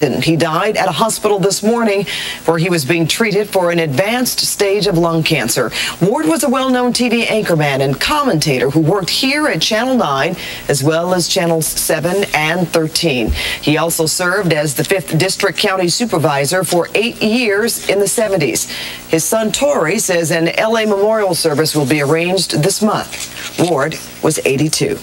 He died at a hospital this morning where he was being treated for an advanced stage of lung cancer. Ward was a well-known TV anchorman and commentator who worked here at Channel 9 as well as Channels 7 and 13. He also served as the 5th District County Supervisor for eight years in the 70s. His son Tori says an LA memorial service will be arranged this month. Ward was 82.